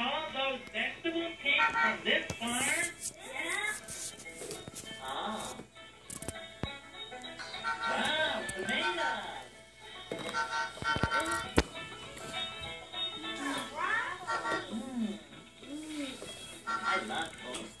all those vegetables came from this farm? Yeah. Oh. Wow, tomatoes. Mm. Mm. I love toast.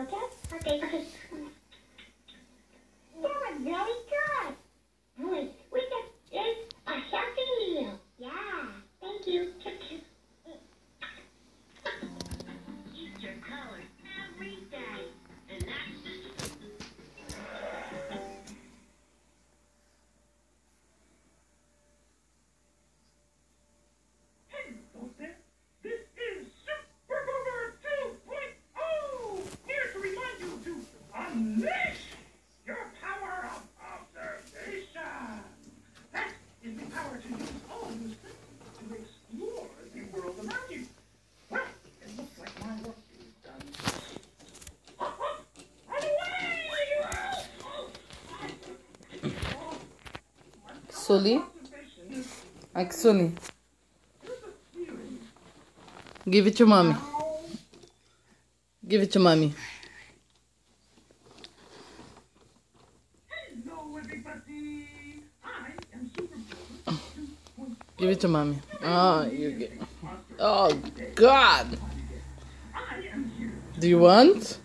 okay? Okay. slowly. Like slowly. Give it to mommy. Give it to mommy. Give it to mommy. Oh, you get. Oh, God. Do you want?